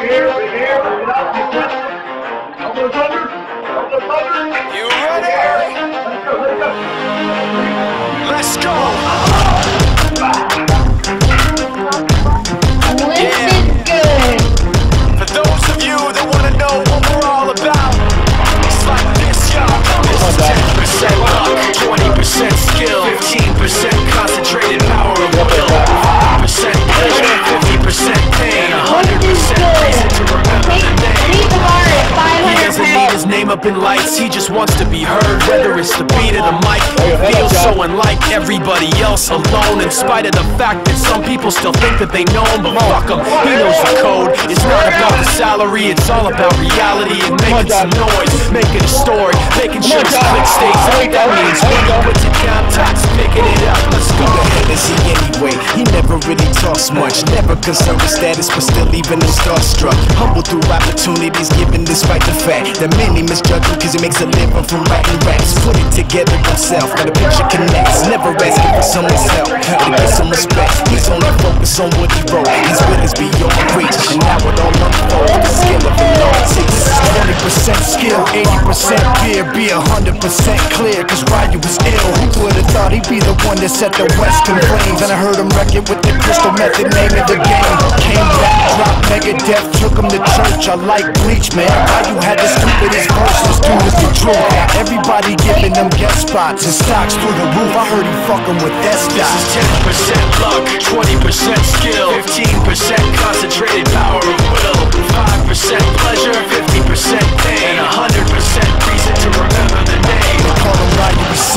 You ready? Let's go. Listen good. For those of you that wanna know what we're all about, it's like this, y'all. This is 10% luck, 20% skill, 15% concentrated name up in lights, he just wants to be heard. Whether it's the beat of the mic, he feels so unlike everybody else alone. In spite of the fact that some people still think that they know him, but fuck him, he knows the code. It's not about the salary, it's all about reality and making some noise, making a story, making sure his click stays. That means he puts it down, Tox picking it up. Let's go. Who the hell is he anyway? He never really talks much, never concerned with status, but still leaving him starstruck. Humble through opportunities, given despite the fact that many misjudge because he makes a living from writing raps. Put it together myself, got a picture connects. Never asking for someone's help, to get some respect. He's only focused on what he wrote. His will is beyond reach, and now it all unfolds. The skill of it all 80% fear, be 100% clear, cause Ryu was ill. Who would've thought he'd be the one that set the West in flames? And I heard him wreck it with the crystal method, name of the game. Dropped Megadeth, took him to church. I like Bleach, man. Ryu had the stupidest verses, dude is the truth. Now everybody giving them guest spots and stocks through the roof. I heard he fucking with that This stock. is 10% luck, 20% skill, 15% concentrated power of will, 5% pleasure, 50% pain, and 100% reason to remember the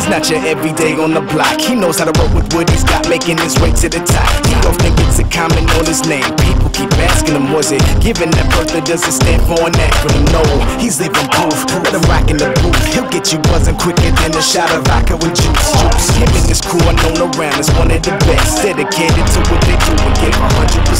He's not your everyday on the block. He knows how to roll with what he's got, making his way to the top. He don't think it's a comment on his name. People keep asking him, was it given that birth that doesn't stand for an acronym? No, he's living proof. Let him rock in the booth. He'll get you buzzing quicker than a shot of vodka with juice. Juice. Him and his crew are known around as one of the best. Dedicated to what they do and give 100%.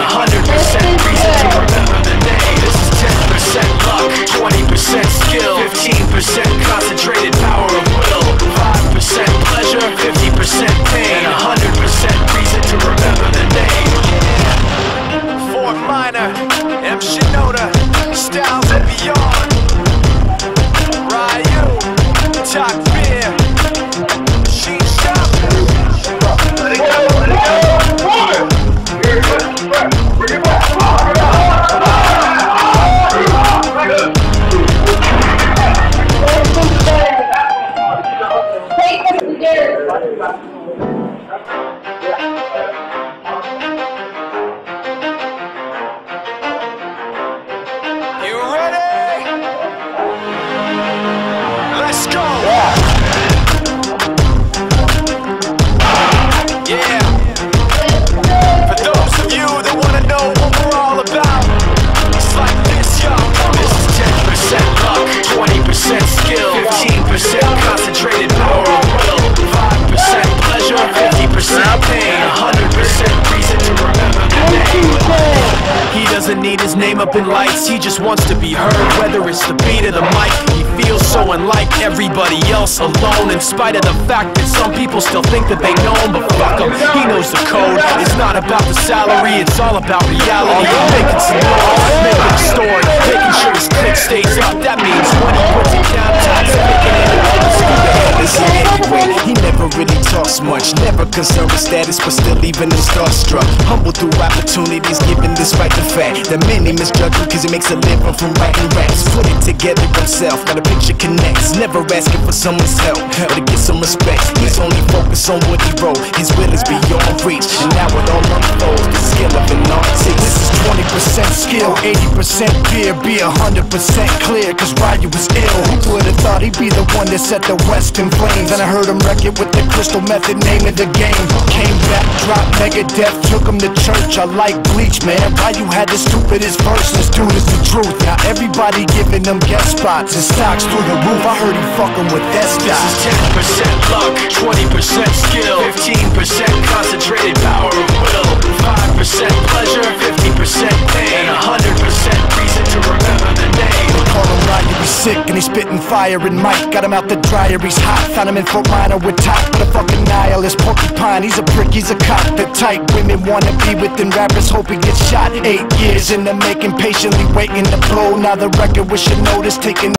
100% reason to remember his name up in lights, he just wants to be heard. Whether it's the beat of the mic, he feels so unlike everybody else alone. In spite of the fact that some people still think that they know him, but fuck him, he knows the code. It's not about the salary, it's all about reality. Making some noise, concerned with status, but still even them starstruck. Humble through opportunities given despite the fact that many misjudge him cause he makes a living from writing raps. Put it together himself, got a picture connects. Never asking for someone's help or to get some respect. He's only focused on what he wrote. His will is beyond reach, and now it all unfolds. The skill of an artist. This is 20% skill, 80% fear, be 100% clear, cause Ryu was ill. Who would've thought he'd be the one that set the West in flames? I heard him wreck it with the crystal method, name of the game. Came back, dropped Megadeth, took him to church. I like Bleach, man. Ryu had the stupidest verse, this dude is the truth. Now everybody giving them guest spots and stocks through the roof. I heard he fucking with that This is 10% luck, 20% skill, 15% concentrated power he's spitting fire and Mike got him out the dryer, he's hot. Found him in Fort Minor with top, but a fucking nihilist porcupine. He's a prick, he's a cop. The type women wanna be within rappers, hope he gets shot. Eight years in the making, patiently waiting to blow. Now the record with your notice taking.